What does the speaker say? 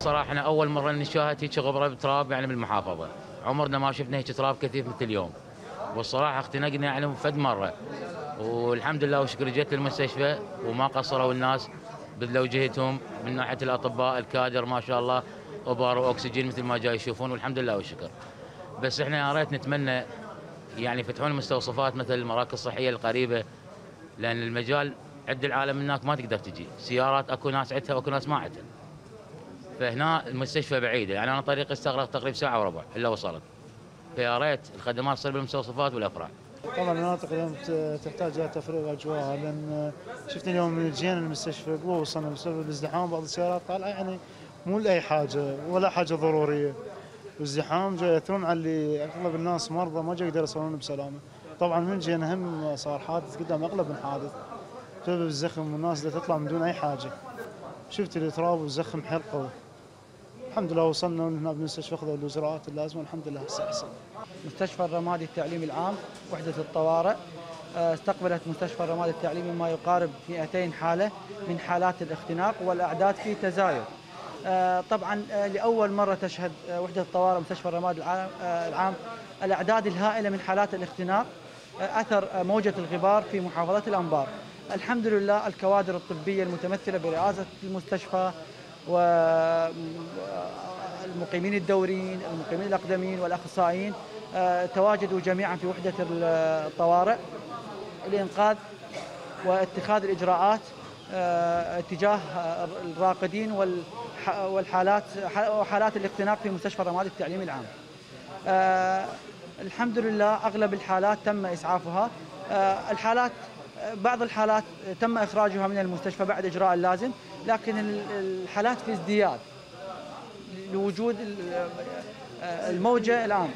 صراحة إحنا أول مرة نشاهد هيك غبرة بتراب يعني بالمحافظة، عمرنا ما شفنا هيك تراب كثيف مثل اليوم. والصراحة اختنقنا يعني فد مرة. والحمد لله وشكر جيت للمستشفى وما قصروا الناس بذلوا جهدهم من ناحية الأطباء الكادر ما شاء الله أوبار وأكسجين مثل ما جاي يشوفون والحمد لله والشكر. بس إحنا يا ريت نتمنى يعني يفتحون المستوصفات مثل المراكز الصحية القريبة لأن المجال عند العالم هناك ما تقدر تجي، سيارات أكو ناس عندها وأكو ناس ما عندها. فهنا المستشفى بعيدة يعني أنا طريقي استغرق تقريبا ساعة وربع إلا وصلت فيا ريت الخدمات تصير بالمستوصفات والافراع طبعا المناطق اليوم تحتاج إلى تفريغ أجواء. لأن شفت اليوم من جينا المستشفى قبل وصلنا بسبب الازدحام بعض السيارات طالعة يعني مو لأي حاجة ولا حاجة ضرورية. والازدحام جاي يأثرون على اللي أغلب الناس مرضى ما جاي يقدروا يوصلون بسلامة. طبعا من جينا هم صار حادث قدام أغلب من حادث بسبب الزخم والناس اللي تطلع من دون أي حاجة. شفت التراب والزخم قوي. الحمد لله وصلنا هنا بالمستشفى اخذوا الاجراءات اللازمة الحمد لله. هسه احسن مستشفى الرمادي التعليمي العام وحدة الطوارئ. آه، استقبلت مستشفى الرمادي التعليمي ما يقارب 200 حالة من حالات الاختناق والأعداد في تزايد. آه، طبعا آه، لأول مرة تشهد وحدة الطوارئ مستشفى الرمادي العام, العام الأعداد الهائلة من حالات الاختناق آه، موجة الغبار في محافظة الأنبار. الحمد لله الكوادر الطبية المتمثلة برئاسة المستشفى والمقيمين الدوريين المقيمين الأقدمين والأخصائيين آه، تواجدوا جميعا في وحدة الطوارئ لإنقاذ واتخاذ الإجراءات آه، تجاه آه، الراقدين والح- والحالات وحالات الاختناق في مستشفى الرمادي التعليمي العام. آه، الحمد لله أغلب الحالات تم إسعافها. آه، الحالات بعض الحالات تم إخراجها من المستشفى بعد إجراء اللازم لكن ال- الحالات في ازدياد لوجود ال- الموجة الآن.